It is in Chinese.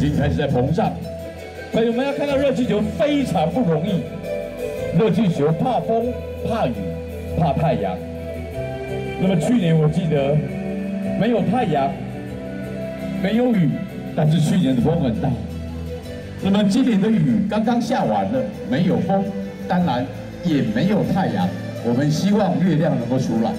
已经开始在膨胀朋友们要看到热气球非常不容易。热气球怕风怕雨怕太阳。那么去年我记得没有太阳没有雨但是去年的风很大。那么今年的雨刚刚下完了没有风当然也没有太阳。我们希望月亮能够出来。